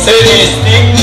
seres